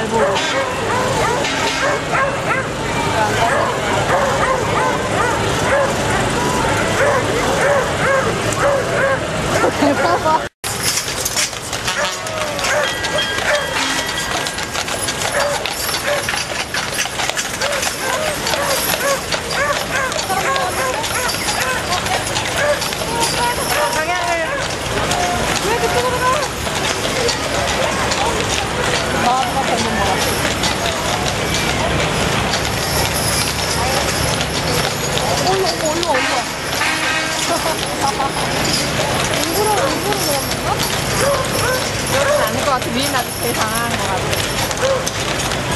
Albo. 일부러, 일부러 그런 건가? 그렇지 않을 것 같아. 위에 나도 제일 당황한 것 같아.